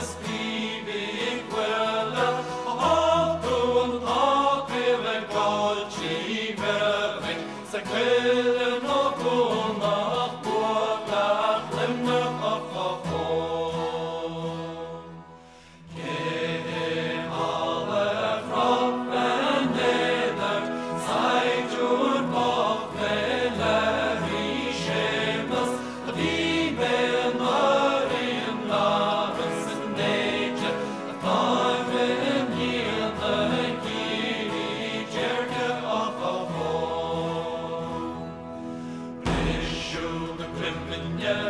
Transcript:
must be Seigneur.